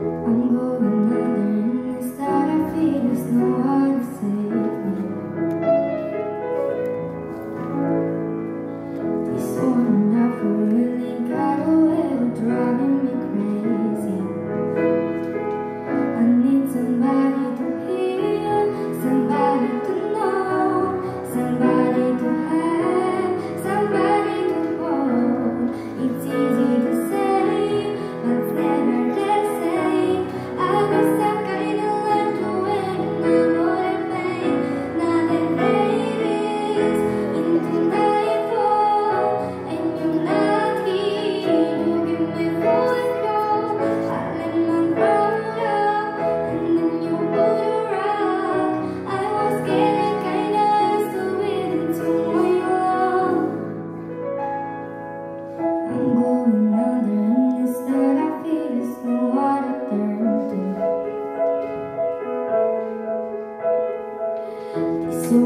I'm going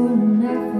and